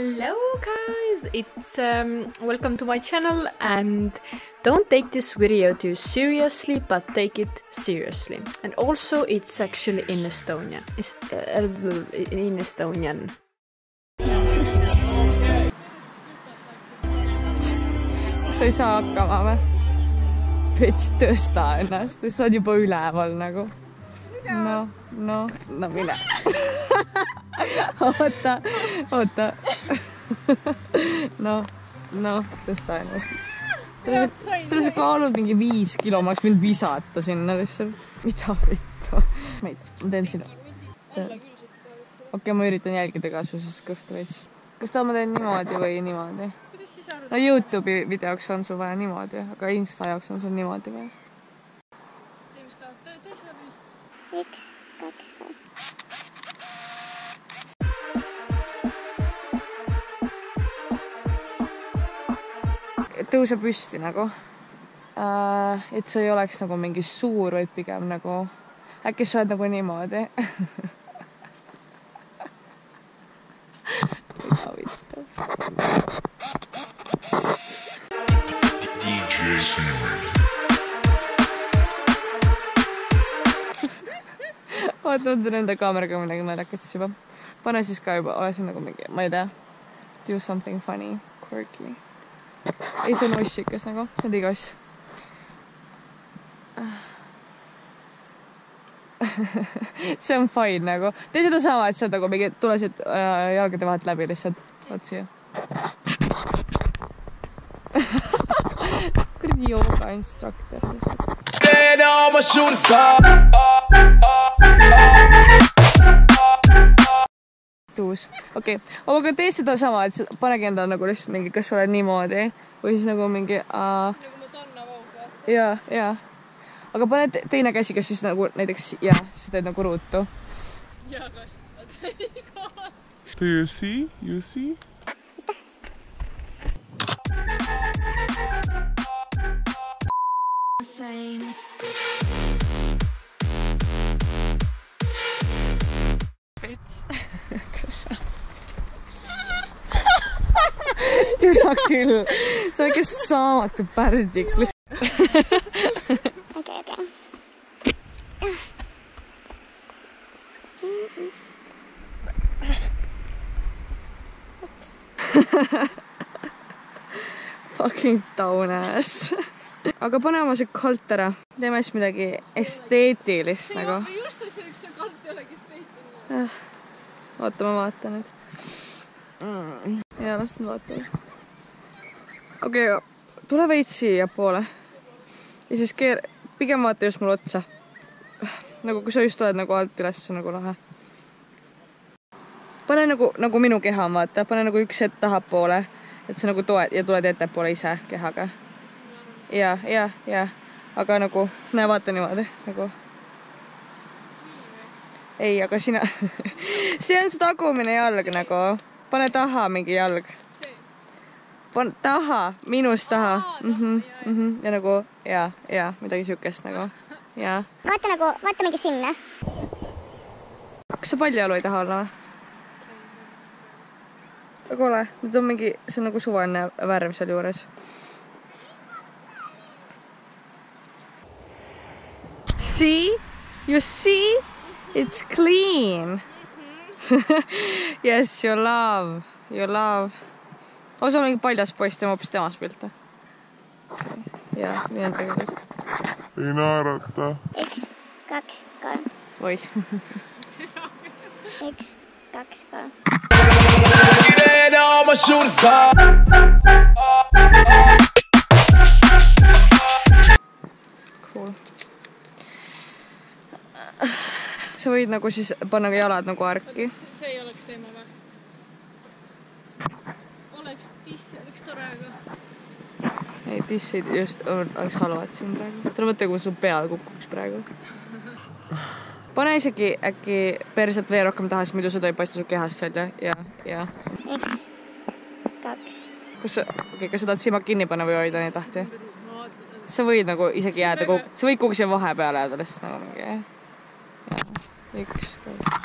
Hello guys, it's um, welcome to my channel and don't take this video too seriously but take it seriously and also it's actually in Estonian, it's, uh, in Estonian. sa ei saa hakkama või? Bitch, tõsta ennast, sa oled juba üleval nagu. noh, noh, no mine oota, oota. noh, noh, tõsta ennast. tule sa kaalud mingi viis kilo, ma oleks võinud visata sinna lihtsalt. mida vittu? ma teen siin. okei okay,, ma üritan jälgida ka su siis kõhtu veits. kas ta ma teen niimoodi või niimoodi? no Youtube'i videoks on sul vaja niimoodi, aga Insta jaoks on sul niimoodi vaja. üks, tõuse püsti nagu äh,. et see ei oleks nagu mingi suur, vaid pigem nagu äkki sa oled nagu niimoodi. DJ Seaman. vaata, ma teen enda kaameraga midagi naljakat siis juba. pane siis ka juba, ole siin nagu mingi, ma ei tea. Do something funny, quirky. Ei, see on ossikas nagu, see on liiga oss. see on fine nagu. tee sedasama, et sa nagu mingi tulesid äh, jalgade vahelt läbi lihtsalt. vot siia. kuradi jooga instruktor lihtsalt. Tuus, okei okay., aga tee sedasama, et panegi endale nagu lihtsalt mingi, kas sa oled niimoodi või siis nagu mingi uh, nagu Madonna vooga. ja, ja. aga pane te- teine käsi, kas siis nagu näiteks ja siis teed nagu ruutu. ja kas, see ei ka. Do you see? You see? türa küll, sa oled ikka saamatu pärdik lihtsalt. okei, okei. Fucking down ass. aga pane oma see kalt ära, teeme siis midagi esteetilist nagu. just selleks see kalt ei olegi steetiline. oota, ma vaatan nüüd mm.. Ja las ma vaatan. okei okay,, tule veits siiapoole. ja siis keer-, pigem vaata just mulle otsa. nagu kui sa just oled nagu alt üles nagu lahe. pane nagu, nagu minu keha on, vaata, pane nagu üks hetk tahapoole, et sa nagu toed ja tuled ettepoole ise kehaga. ja, ja, ja, aga nagu, näe, vaata niimoodi nagu ei, aga sina, see on su tagumine jalg nagu, pane taha mingi jalg. pan taha, minust taha mm. -hmm, mm -hmm. ja nagu ja, ja midagi siukest nagu ja. vaata nagu, vaata mingi sinna. kas sa paljajalu ei taha olla või? väga ole, nüüd on mingi, see on nagu suvaline värv sealjuures. See, you see, it's clean. yes, you love, you love. oo, sul on mingi paljas poiss, teeme hoopis temast pilte. jaa, nii on tegelikult. ei naerata. üks, kaks, kolm. oih. üks, kaks, kolm. Sa võid nagu siis panna ka jalad nagu arki. see ei oleks teema või? oleks tiss, oleks tore, aga. ei, dissid just oleks halvad siin praegu. tule mõtle, kui su peal kukuks praegu. pane isegi äkki perset veel rohkem taha, sest muidu seda ei paista su kehast välja ja, ja. üks, kaks, kas sa, okei okay,, kas sa tahad silmad kinni panna või hoida nii lahti? sa võid nagu isegi jääda kuhugi, sa võid kuhugi siia vahepeale jääda lihtsalt nagu mingi üks, kaks.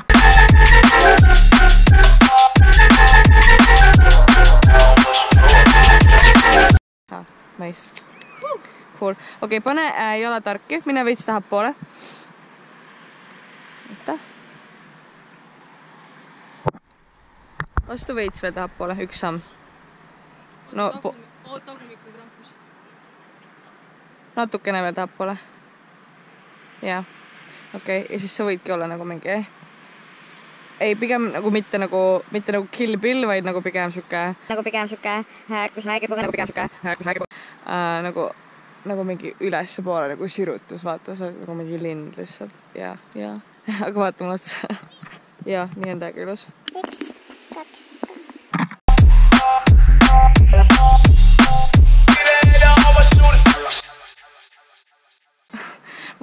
Nice. Cool. okei okay,, pane äh, jala tarki, mine veits tahapoole. aitäh. astu veits veel tahapoole, üks samm. no po-. natukene veel tahapoole. jah okei okay., ja siis sa võidki olla nagu mingi ei, pigem nagu mitte nagu, mitte nagu Kill Bill, vaid nagu pigem sihuke nagu pigem sihuke, kus räägib nagu pigem sihuke, kus räägib äh, nagu, nagu mingi ülespoole nagu sirutus, vaata, see on nagu mingi lind lihtsalt ja, ja, aga vaata mulle otsa. ja nii on täiega ilus. üks,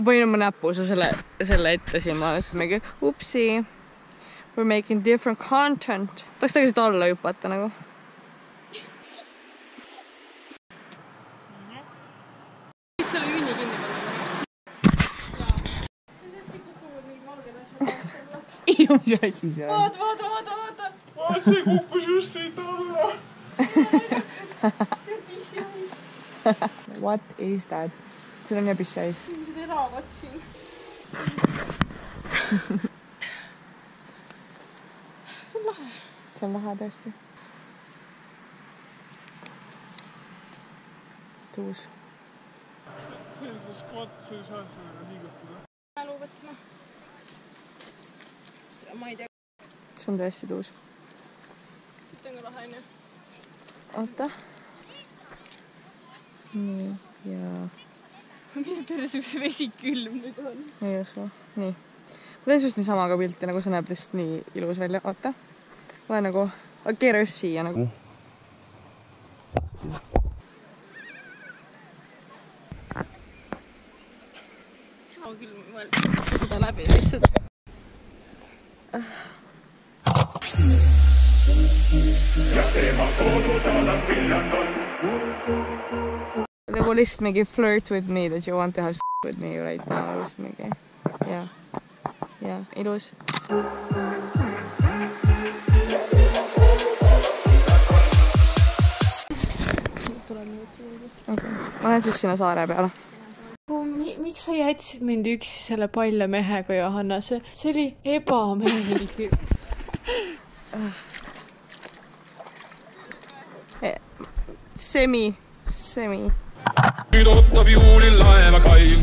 panin oma näpu selle, selle ette siin, ma olen lihtsalt mingi upsi. We are making different content. tahaks tagasi alla hüpata nagu. ei, mis asi see on? see kukkus just siit alla. What is that? seal on jah pisseis. see on lahe tõesti. tuus. see on see skvatt, sa ei saa sellega liigutada. see on tõesti tuus. oota. nii, ja. päris üks vesi külm nüüd on. ei usu, nii. ma teen sinust niisama ka pilti, nagu see näeb lihtsalt nii ilus välja, oota. ole nagu, keera just siia nagu. sama küll, ma mõtlen seda läbi lihtsalt. Nagu lihtsalt mingi flirt with me that you want to have with me right now, just mingi, jah, jah, ilus. okei okay., ma lähen siis sinna saare peale. miks sa jätsid mind üksi selle palja mehega, Johanna, see, see oli ebameeldiv. semi, semi. Nüüd ootab juulil laeva kail,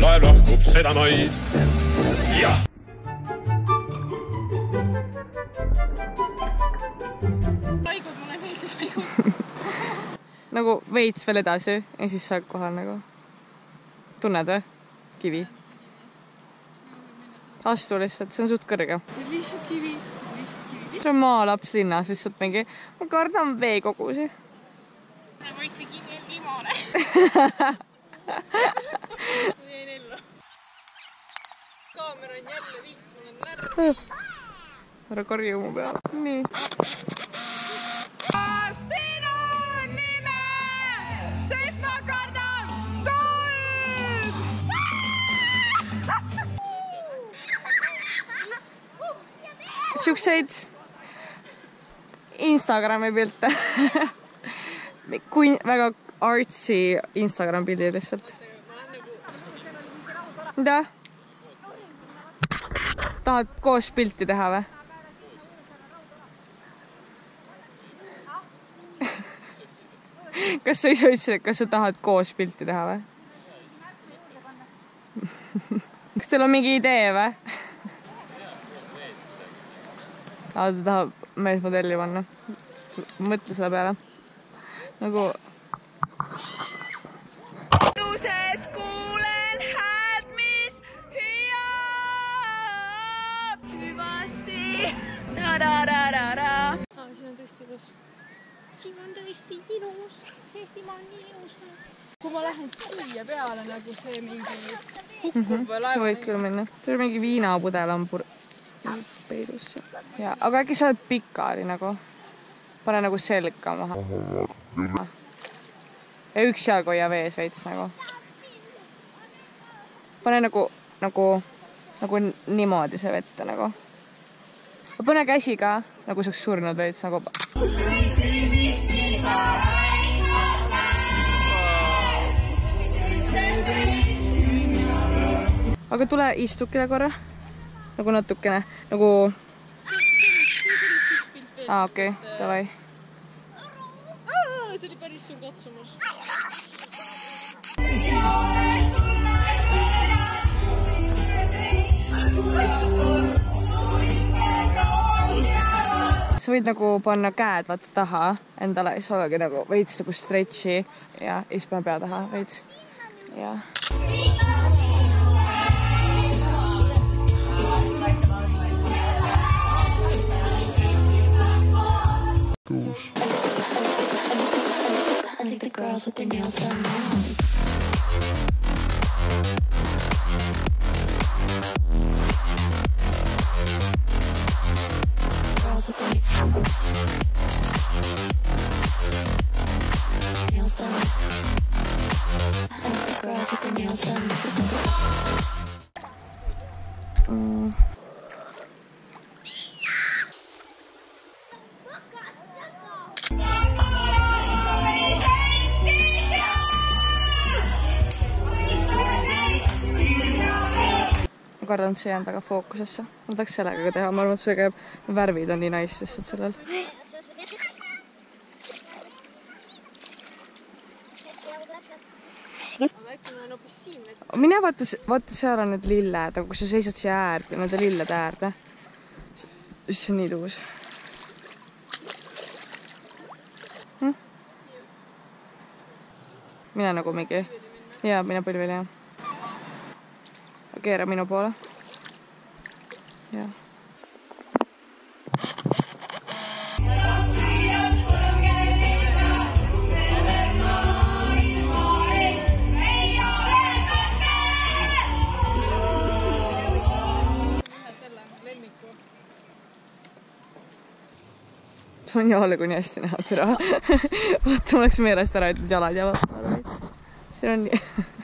laev lahkub seda maid. jah, nagu veits veel edasi ja siis sa oled kohal nagu. tunned või? kivi. astu lihtsalt, see on suht kõrge. lihtsalt kivi, lihtsalt kivi. see on maalaps linnas, lihtsalt mingi, ma kardan veekogusi. võtsin kivi ellu. kaamera on jälle viik, mul on närv. ära karju mu peale. nii. siukseid Instagrami pilte. kui väga artsy Instagram pildid lihtsalt. mida? tahad koos pilti teha või? kas sa ise ütlesid, et kas sa tahad koos pilti teha või? kas teil on mingi idee või? aa, ta tahab meesmodelli panna. mõtle selle peale. nagu. Siin on tõesti ilus, Eestimaa on nii ilus. kui ma lähen siia peale nagu see mingi hukkub sa laeva võid küll minna. seal mingi viinapudel on pur-, peidus ja, aga äkki sa oled pikali nagu, pane nagu selga maha. ja üks jalg hoia vees veits nagu. pane nagu, nagu, nagu niimoodi see vette nagu. Pane käsi ka, nagu sa oleks surnud veits nagu. aga tule istukile korra. nagu natukene, nagu. aa, okei okay,, davai. see oli päris suur katsumus. Sa võid nagu panna käed vaata taha endale, siis olegi nagu veits nagu stretch'i ja siis pane pea taha veits. jah. I think the girls with their nails done now. Ma kardan, et see ei jäänud väga fookusesse. ma tahaks sellega ka teha, ma arvan, et see käib, värvid on nii nice lihtsalt sellel. mine vaata, vaata seal on need lilled, aga kui sa seisad siia äärde, nende lillede äärde, siis see on nii tuus hm?. mine nagu mingi, jaa, mine põlvili, jah keera minu poole. jah. sul on jalgu nii hästi näha, türa. vaata, mul läks meelest ära, et need jalad jäävad peale veits. siin on nii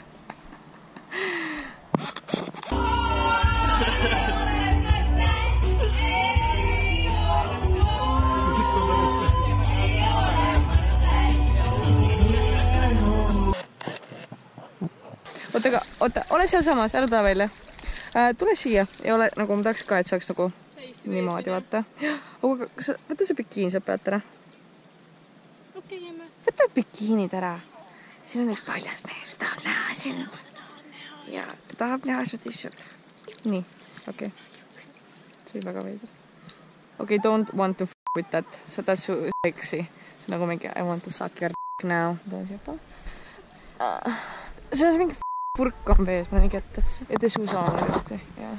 ole sealsamas, ära tule välja äh,. tule siia ja ole nagu ma tahaks ka, et see oleks nagu niimoodi, vaata. aga kas sa, võta see bikiin sealt pealt ära. võta bikiinid ära. siin on üks paljas mees, ta tahab näha sind. ja ta tahab näha su tissut. nii, okei okay.. see oli väga veider. okei okay,, don't want to f with that, so that's so sexy. see on nagu mingi I want to suck your d now. see on mingi purk on vees, ma nägin kätte. ja te suusame lahti, jah.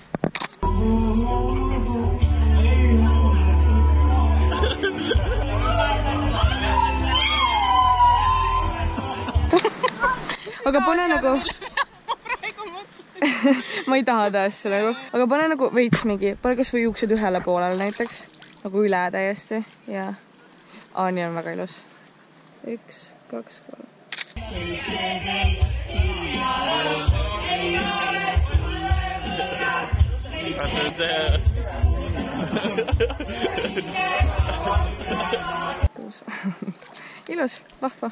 aga pane nagu ma ei taha tõesti nagu, aga pane nagu veits mingi, pane kasvõi juuksed ühele poolele näiteks, nagu üle täiesti ja. aa, nii on väga ilus. üks, kaks, kolm. Ilus, vahva.